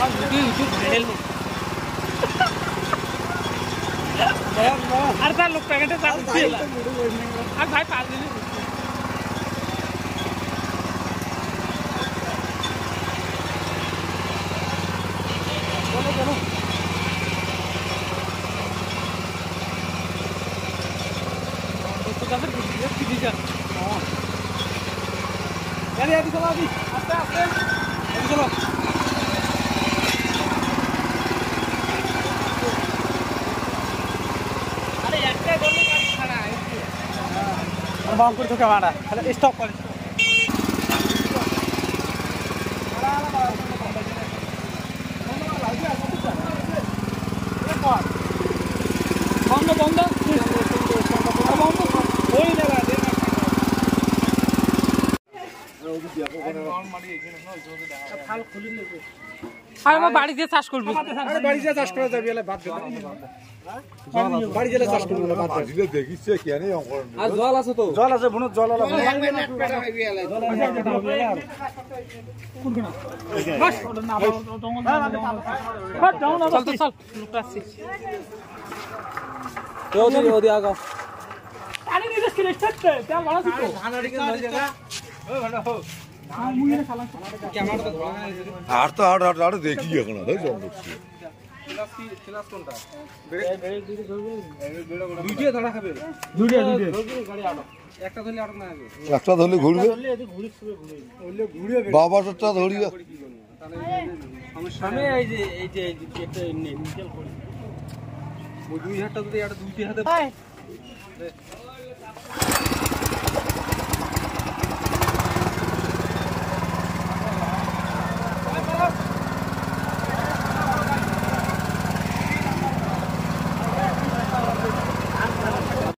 हम video YouTube channel में अरे सर लोग पैकेट है सर अरे भाई पाल लेने चलो चलो। दोस्तों का सर दीजिए हाँ अरे अभी चलो अभी। आस्ते आस्ते अभी चलो। আর বাম করে ঢোকা মারা তাহলে স্টপ করে বন্ধ বন্ধ বন্ধ আর আমার বাড়ি দিয়ে চাষ করবি। আরে বাড়ি যা চাষ করা যাবে দে। বাড়ি গেলে চাষ করব দেখিছে কেন জল আছে তো। জল আছে বুনো জল ওদি আগা আর তো আর আর আর দেখি এখন তাই জল দেখছি দুইটা ধরা খাবে দুইটা দুইটা একটা ধরলে আর না হবে একটা ধরলে ঘুরবে বাবাটা ধরিয়া আমি এই যে এই যে এই যে এটা নিকেল করি ওই দুই হাতটা এটা হাতে